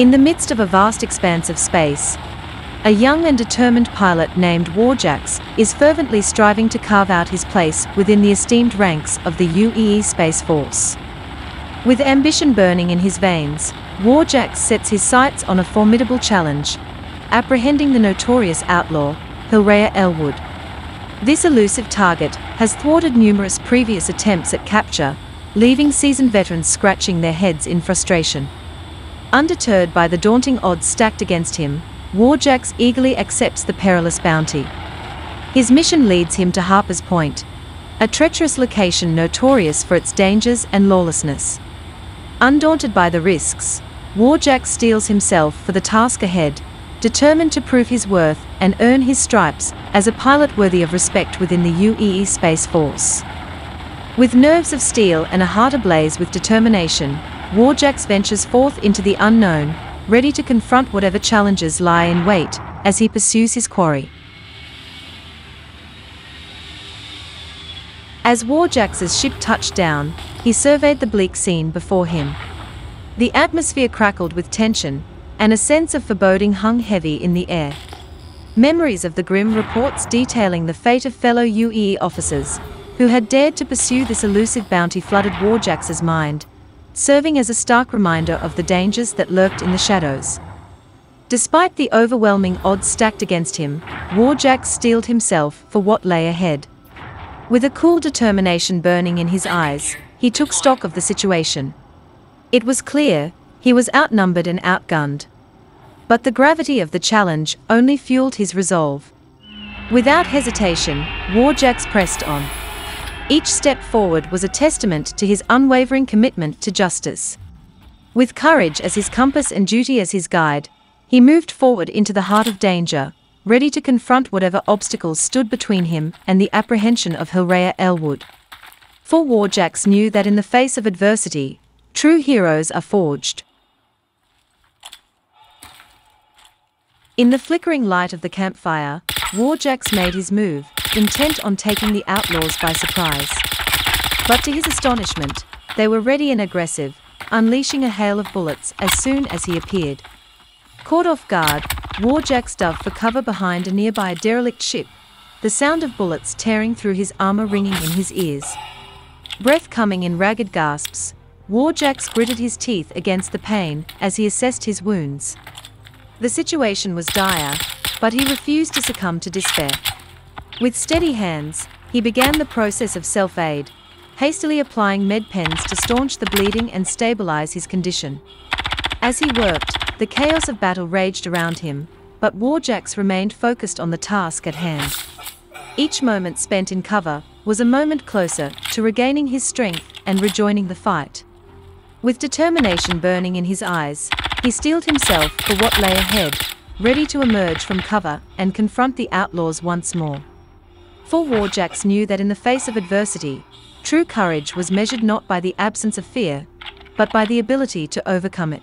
In the midst of a vast expanse of space, a young and determined pilot named Warjax is fervently striving to carve out his place within the esteemed ranks of the UEE Space Force. With ambition burning in his veins, Warjax sets his sights on a formidable challenge, apprehending the notorious outlaw, Hilraya Ellwood. This elusive target has thwarted numerous previous attempts at capture, leaving seasoned veterans scratching their heads in frustration. Undeterred by the daunting odds stacked against him, Warjax eagerly accepts the perilous bounty. His mission leads him to Harper's Point, a treacherous location notorious for its dangers and lawlessness. Undaunted by the risks, Warjax steels himself for the task ahead, determined to prove his worth and earn his stripes as a pilot worthy of respect within the UEE Space Force. With nerves of steel and a heart ablaze with determination, Warjax ventures forth into the unknown, ready to confront whatever challenges lie in wait as he pursues his quarry. As Warjax's ship touched down, he surveyed the bleak scene before him. The atmosphere crackled with tension, and a sense of foreboding hung heavy in the air. Memories of the grim reports detailing the fate of fellow UEE officers, who had dared to pursue this elusive bounty flooded Warjax's mind, serving as a stark reminder of the dangers that lurked in the shadows. Despite the overwhelming odds stacked against him, Warjax steeled himself for what lay ahead. With a cool determination burning in his eyes, he took stock of the situation. It was clear, he was outnumbered and outgunned. But the gravity of the challenge only fueled his resolve. Without hesitation, Warjax pressed on. Each step forward was a testament to his unwavering commitment to justice. With courage as his compass and duty as his guide, he moved forward into the heart of danger, ready to confront whatever obstacles stood between him and the apprehension of Hilraya Ellwood. For Warjax knew that in the face of adversity, true heroes are forged. In the flickering light of the campfire, Warjax made his move, intent on taking the outlaws by surprise. But to his astonishment, they were ready and aggressive, unleashing a hail of bullets as soon as he appeared. Caught off guard, Warjax dove for cover behind a nearby derelict ship, the sound of bullets tearing through his armor ringing in his ears. Breath coming in ragged gasps, Warjax gritted his teeth against the pain as he assessed his wounds. The situation was dire, but he refused to succumb to despair. With steady hands, he began the process of self-aid, hastily applying med pens to staunch the bleeding and stabilize his condition. As he worked, the chaos of battle raged around him, but Warjax remained focused on the task at hand. Each moment spent in cover was a moment closer to regaining his strength and rejoining the fight. With determination burning in his eyes, he steeled himself for what lay ahead, ready to emerge from cover and confront the outlaws once more. For Warjax knew that in the face of adversity, true courage was measured not by the absence of fear, but by the ability to overcome it.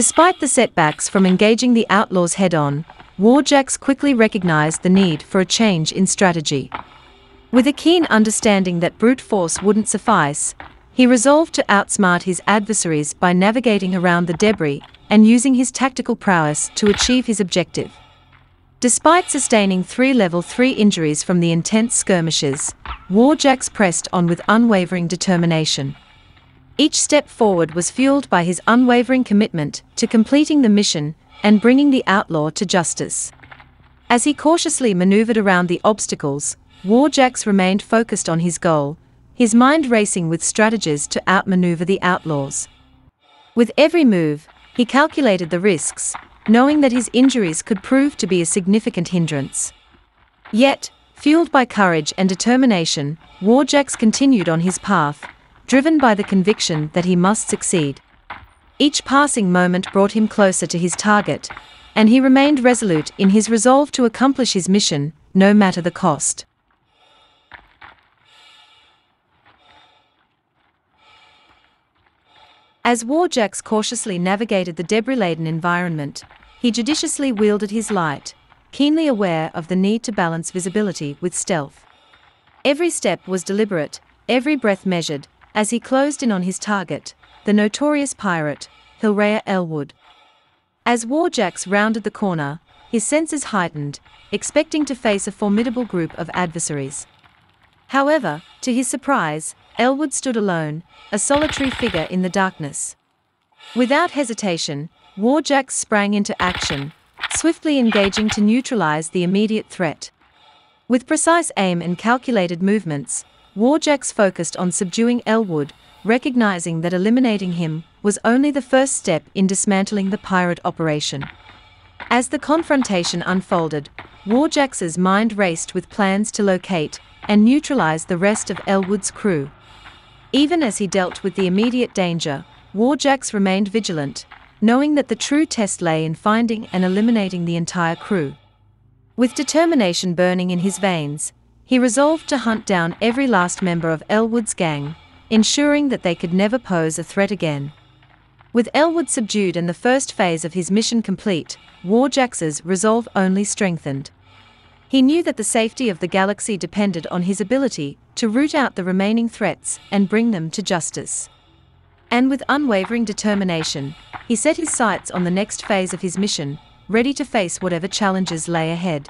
Despite the setbacks from engaging the outlaws head-on, Warjax quickly recognized the need for a change in strategy. With a keen understanding that brute force wouldn't suffice, he resolved to outsmart his adversaries by navigating around the debris and using his tactical prowess to achieve his objective. Despite sustaining three level 3 injuries from the intense skirmishes, Warjax pressed on with unwavering determination. Each step forward was fueled by his unwavering commitment to completing the mission and bringing the outlaw to justice. As he cautiously maneuvered around the obstacles, Warjax remained focused on his goal, his mind racing with strategies to outmaneuver the outlaws. With every move, he calculated the risks, knowing that his injuries could prove to be a significant hindrance. Yet, fueled by courage and determination, Warjax continued on his path, driven by the conviction that he must succeed. Each passing moment brought him closer to his target, and he remained resolute in his resolve to accomplish his mission, no matter the cost. As Warjax cautiously navigated the debris-laden environment, he judiciously wielded his light, keenly aware of the need to balance visibility with stealth. Every step was deliberate, every breath measured, as he closed in on his target, the notorious pirate, Hilraya Ellwood. As Warjax rounded the corner, his senses heightened, expecting to face a formidable group of adversaries. However, to his surprise, Ellwood stood alone, a solitary figure in the darkness. Without hesitation, Warjax sprang into action, swiftly engaging to neutralize the immediate threat. With precise aim and calculated movements, Warjax focused on subduing Ellwood, recognizing that eliminating him was only the first step in dismantling the pirate operation. As the confrontation unfolded, Warjax's mind raced with plans to locate and neutralize the rest of Ellwood's crew. Even as he dealt with the immediate danger, Warjax remained vigilant, knowing that the true test lay in finding and eliminating the entire crew. With determination burning in his veins, he resolved to hunt down every last member of Ellwood's gang, ensuring that they could never pose a threat again. With Ellwood subdued and the first phase of his mission complete, Warjax's resolve only strengthened. He knew that the safety of the galaxy depended on his ability to root out the remaining threats and bring them to justice. And with unwavering determination, he set his sights on the next phase of his mission, ready to face whatever challenges lay ahead.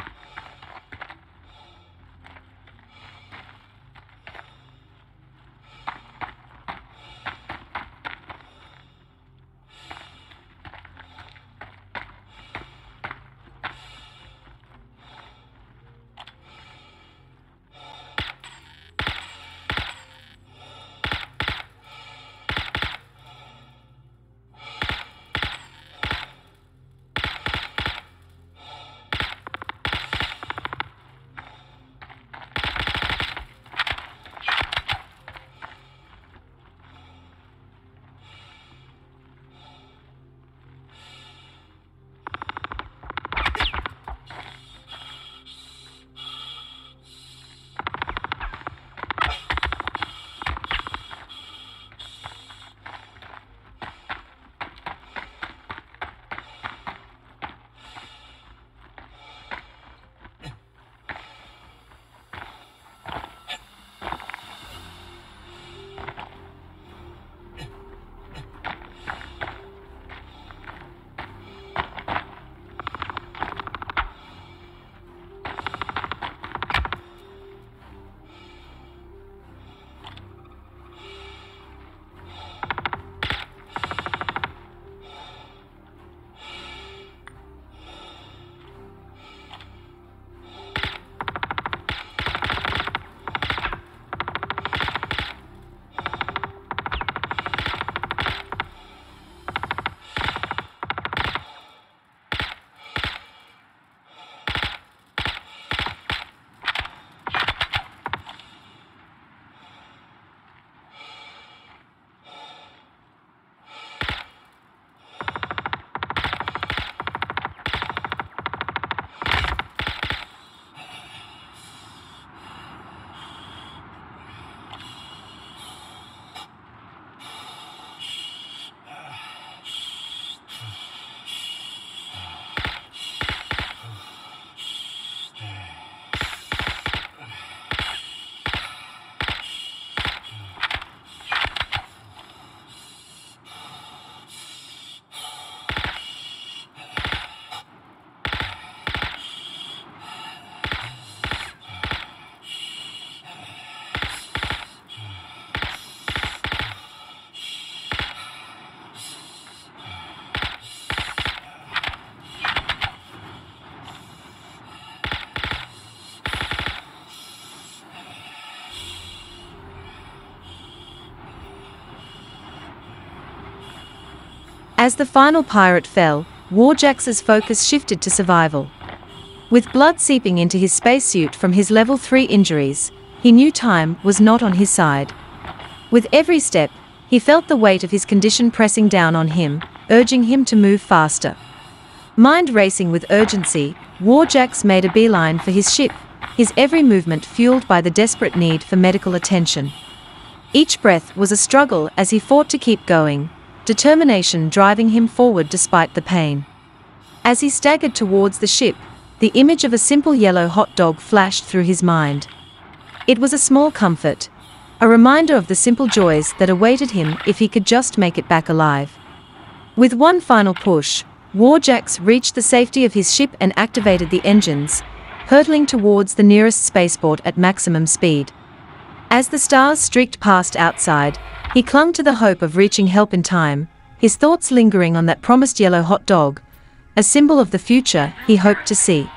As the final pirate fell, Warjax's focus shifted to survival. With blood seeping into his spacesuit from his level 3 injuries, he knew time was not on his side. With every step, he felt the weight of his condition pressing down on him, urging him to move faster. Mind racing with urgency, Warjax made a beeline for his ship, his every movement fueled by the desperate need for medical attention. Each breath was a struggle as he fought to keep going, determination driving him forward despite the pain. As he staggered towards the ship, the image of a simple yellow hot dog flashed through his mind. It was a small comfort, a reminder of the simple joys that awaited him if he could just make it back alive. With one final push, Warjax reached the safety of his ship and activated the engines, hurtling towards the nearest spaceport at maximum speed. As the stars streaked past outside, he clung to the hope of reaching help in time, his thoughts lingering on that promised yellow hot dog, a symbol of the future he hoped to see.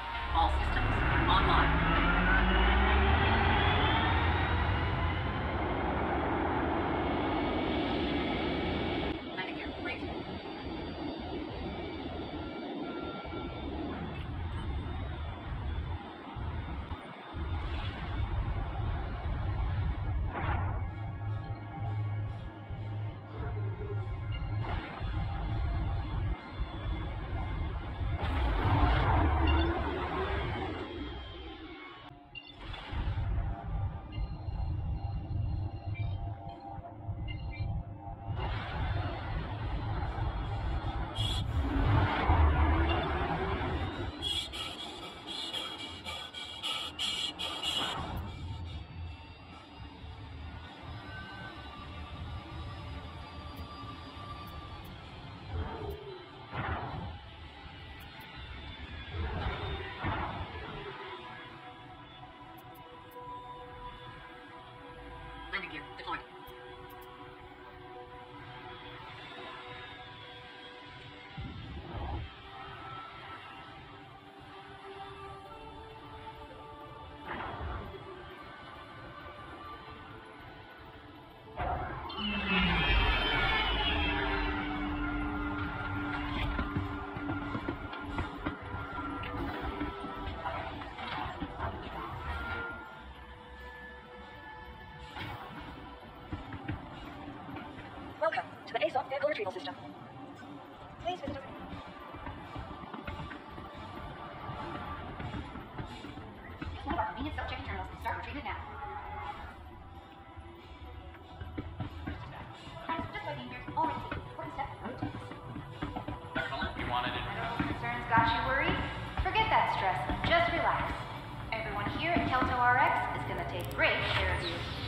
Good morning. Retrieval system. Please visit Use one of our convenient self-checking terminals and start retrieving now. Just by being here, already taking important step road to You wanted it. Concerns got you worried? Forget that stress just relax. Everyone here at Kelto RX is gonna take great care of you.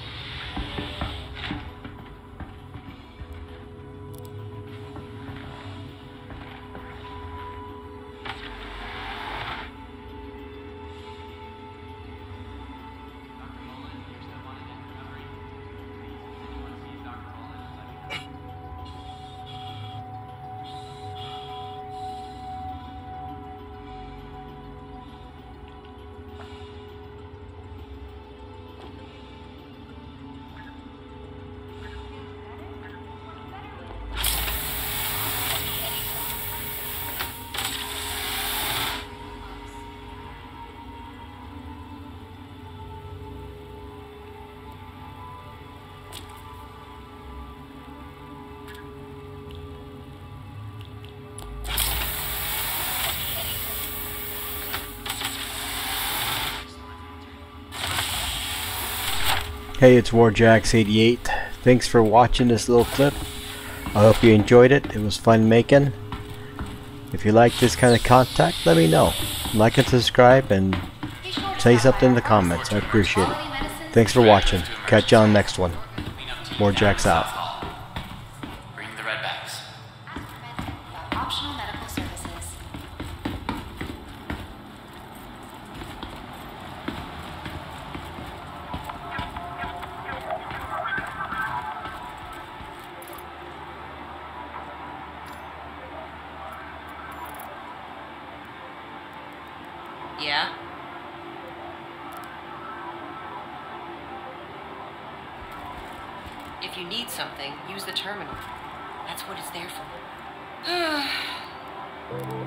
Hey, it's Warjax88. Thanks for watching this little clip. I hope you enjoyed it. It was fun making. If you like this kind of content, let me know. Like and subscribe and say something in the comments. I appreciate it. Thanks for watching. Catch you on the next one. Warjax out. If you need something, use the terminal. That's what it's there for.